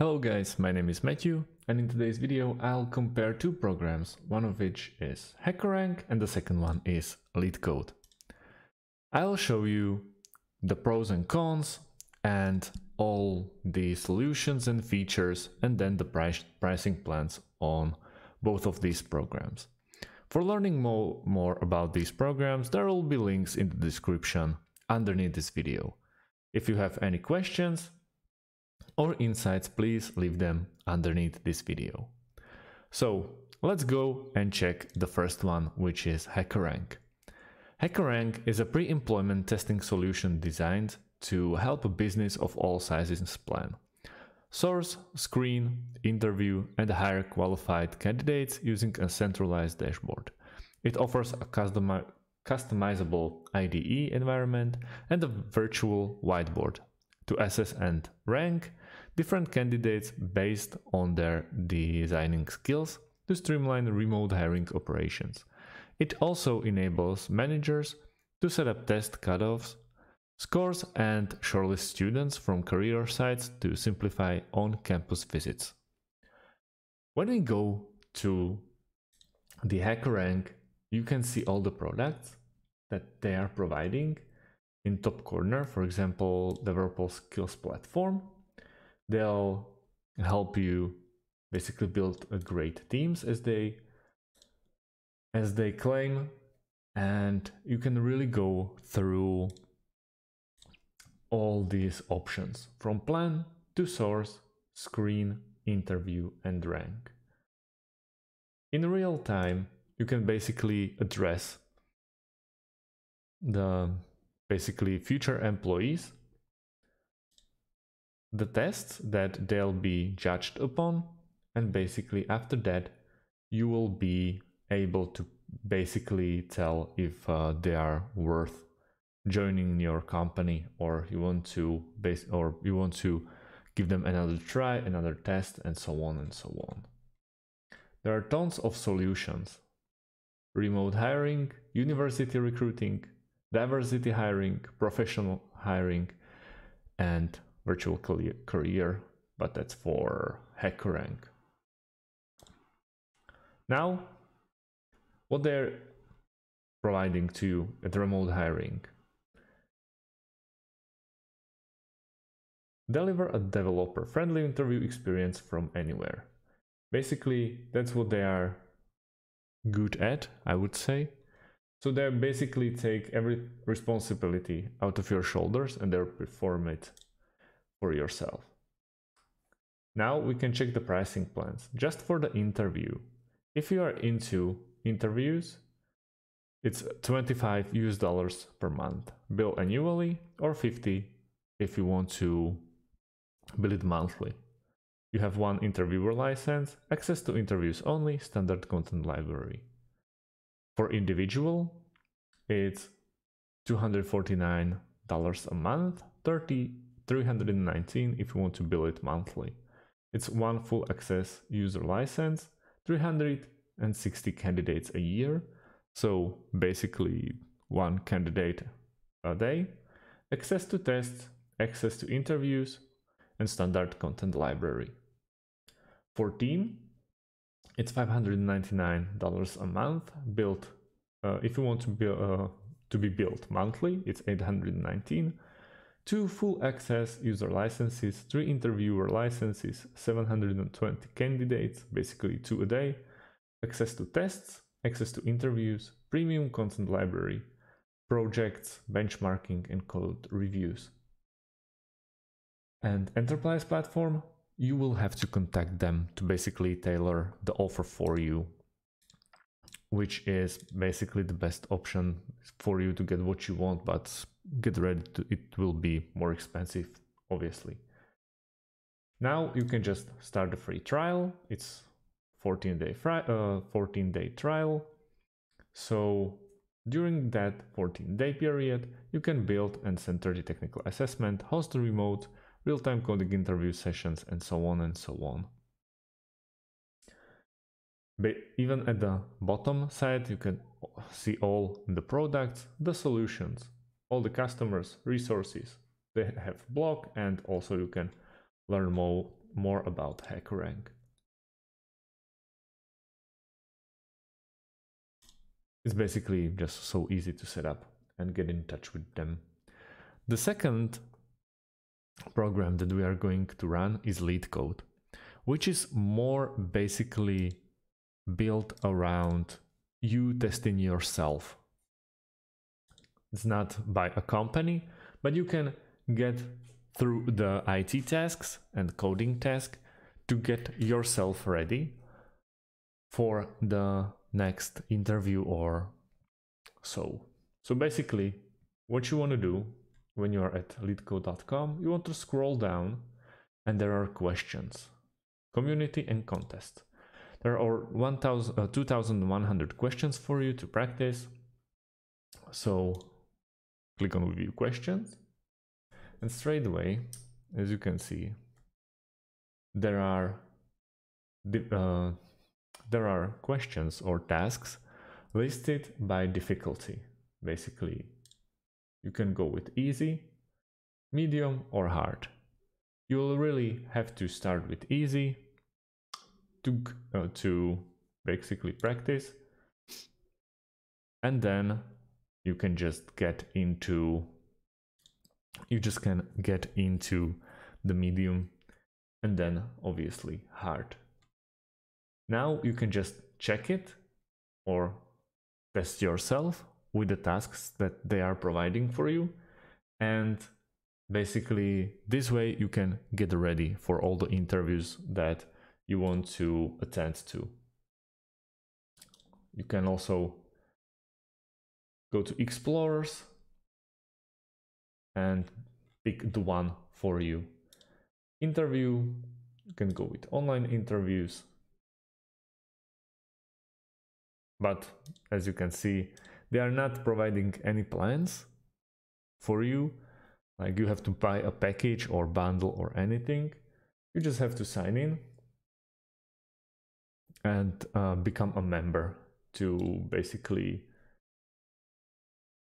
Hello guys, my name is Matthew and in today's video I'll compare two programs, one of which is HackerRank and the second one is LeetCode. I'll show you the pros and cons and all the solutions and features and then the price, pricing plans on both of these programs. For learning more, more about these programs, there will be links in the description underneath this video. If you have any questions, or insights, please leave them underneath this video. So let's go and check the first one, which is HackerRank. HackerRank is a pre-employment testing solution designed to help a business of all sizes plan. Source, screen, interview, and hire qualified candidates using a centralized dashboard. It offers a customi customizable IDE environment and a virtual whiteboard to assess and rank different candidates based on their designing skills to streamline remote hiring operations. It also enables managers to set up test cutoffs, scores, and shortlist students from career sites to simplify on campus visits. When we go to the HackerRank, you can see all the products that they are providing in top corner, for example, the developer skills platform they'll help you basically build a great teams as they as they claim. And you can really go through all these options from plan to source screen interview and rank. In real time you can basically address the basically future employees the tests that they'll be judged upon and basically after that you will be able to basically tell if uh, they are worth joining your company or you want to base or you want to give them another try another test and so on and so on. There are tons of solutions. Remote hiring university recruiting diversity hiring professional hiring and virtual career, but that's for HackerRank. Now, what they're providing to you at remote hiring. Deliver a developer-friendly interview experience from anywhere. Basically, that's what they are good at, I would say. So they basically take every responsibility out of your shoulders and they perform it for yourself. Now we can check the pricing plans just for the interview. If you are into interviews, it's 25 US dollars per month, bill annually or 50 if you want to bill it monthly. You have one interviewer license, access to interviews only, standard content library. For individual, it's $249 a month, 30 319 if you want to bill it monthly. It's one full access user license, 360 candidates a year, so basically one candidate a day, access to tests, access to interviews, and standard content library. For team, it's $599 a month, built uh, if you want to be, uh, to be built monthly, it's 819 two full access user licenses, three interviewer licenses, 720 candidates, basically two a day, access to tests, access to interviews, premium content library, projects, benchmarking, and code reviews. And enterprise platform, you will have to contact them to basically tailor the offer for you which is basically the best option for you to get what you want, but get ready to, it will be more expensive, obviously. Now you can just start the free trial. It's 14 day, uh, 14 day trial. So during that 14 day period, you can build and send 30 technical assessment, host the remote, real-time coding interview sessions, and so on and so on. But even at the bottom side, you can see all the products, the solutions, all the customers, resources. They have blog and also you can learn more, more about HackerRank. It's basically just so easy to set up and get in touch with them. The second program that we are going to run is LeetCode, which is more basically built around you testing yourself. It's not by a company, but you can get through the IT tasks and coding task to get yourself ready for the next interview or so. So basically, what you want to do when you are at leetcode.com, you want to scroll down and there are questions, community and contest. There are 1, uh, 2,100 questions for you to practice. So click on review questions and straight away, as you can see, there are uh, there are questions or tasks listed by difficulty. Basically, you can go with easy, medium or hard. You will really have to start with easy to, uh, to basically practice and then you can just get into you just can get into the medium and then obviously hard. Now you can just check it or test yourself with the tasks that they are providing for you. And basically this way you can get ready for all the interviews that you want to attend to. You can also go to explorers and pick the one for you. Interview you can go with online interviews. But as you can see they are not providing any plans for you. Like you have to buy a package or bundle or anything. You just have to sign in and uh, become a member to basically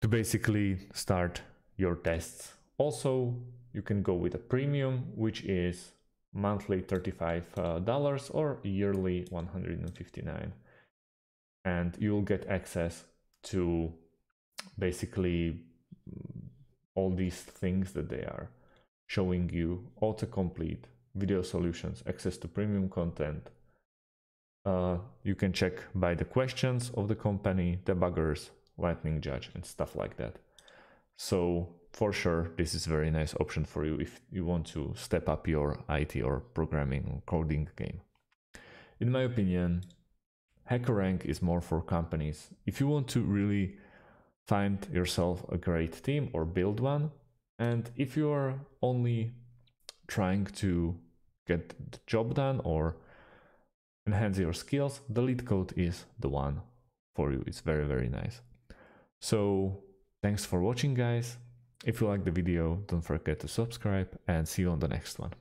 to basically start your tests. Also you can go with a premium which is monthly $35 uh, or yearly 159 and you'll get access to basically mm, all these things that they are showing you. Autocomplete video solutions access to premium content. Uh, you can check by the questions of the company debuggers lightning judge and stuff like that so for sure this is a very nice option for you if you want to step up your it or programming or coding game in my opinion HackerRank is more for companies. If you want to really find yourself a great team or build one, and if you are only trying to get the job done or enhance your skills, the LeetCode is the one for you. It's very, very nice. So thanks for watching guys. If you like the video, don't forget to subscribe and see you on the next one.